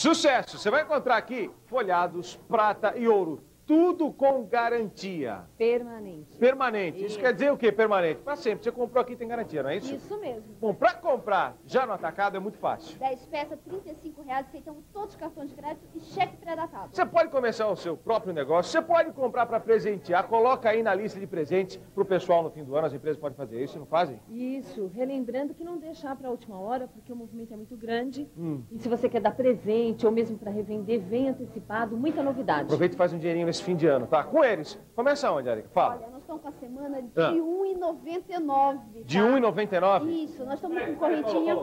Sucesso! Você vai encontrar aqui folhados, prata e ouro. Tudo com garantia. Permanente. Permanente. Isso quer dizer o quê, permanente? Para sempre. Você comprou aqui tem garantia, não é isso? Isso mesmo. Bom, para comprar já no atacado é muito fácil. 10 peças, 35 reais, aceitamos todos os cartões de crédito e cheque pré-datado. Você pode começar o seu próprio negócio, você pode comprar para presentear, coloca aí na lista de presentes para o pessoal no fim do ano, as empresas podem fazer isso, não fazem? Isso, relembrando que não deixar para a última hora, porque o movimento é muito grande. Hum. E se você quer dar presente ou mesmo para revender, vem antecipado, muita novidade. Aproveita e faz um dinheirinho nesse fim de ano, tá? Com eles. Começa onde, Erika? Fala. Olha, nós estamos com a semana de Ah. R$ 1,99. De tá? 1,99? Isso, nós estamos com correntinha.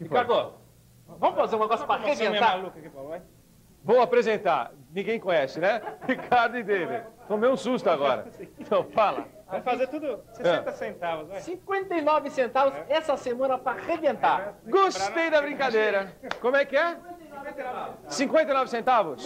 Ricardo, vamos fazer um negócio pra arrebentar? Vou apresentar. Ninguém conhece, né? Ricardo e David. Tomei um susto agora. Então, fala. Vamos fazer tudo 60 centavos, vai. 59 centavos essa semana para arrebentar. Gostei da brincadeira. Como é que é? 59 centavos?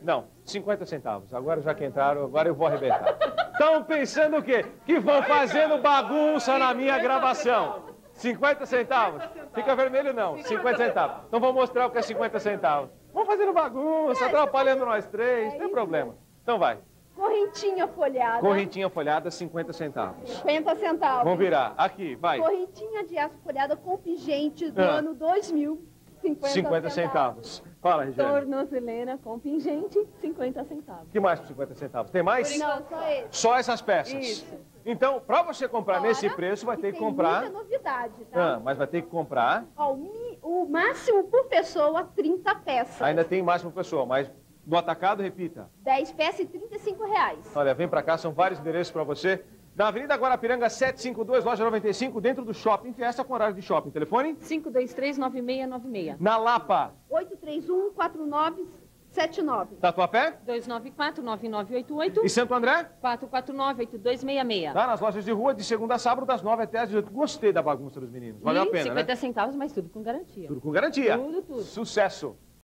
Não, 50 centavos. Agora já que entraram, agora eu vou arrebentar. Estão pensando o quê? Que vão fazendo bagunça na minha gravação. 50 centavos? Fica vermelho não, 50 centavos. Então vou mostrar o que é 50 centavos. Vão fazendo bagunça, atrapalhando nós três, não tem problema. Então vai. Correntinha folhada. Correntinha folhada, 50 centavos. 50 centavos. Vamos virar. Aqui, vai. Correntinha de aço folhada com pingente do Ah. ano 2000. 50, 50 centavos. Fala, Regiane. Tornozeleira com pingente, 50 centavos. O que mais por 50 centavos? Tem mais? Não, só esse. Só essas peças. Isso. Então, para você comprar Fora nesse preço, vai ter que tem comprar. muita novidade, tá? Ah, mas vai ter que comprar. Ó, o, mi- o máximo por pessoa, 30 peças. Ainda tem máximo pessoal, mas no atacado, repita. 10 peças e 35 reais. Olha, vem para cá, são vários endereços para você. Na Avenida Guarapiranga 752, loja 95, dentro do shopping. Fiesta com horário de shopping. Telefone? 523-9696. Na Lapa. 831-4979. Tatuapé 294-9988. e Santo André. 449-8266. Tá nas lojas de rua, de segunda a sábado, das 9 até as 18. Gostei da bagunça dos meninos. Valeu a E pena, 50 né? centavos, mas tudo com garantia. Tudo com garantia. Tudo, tudo. Sucesso.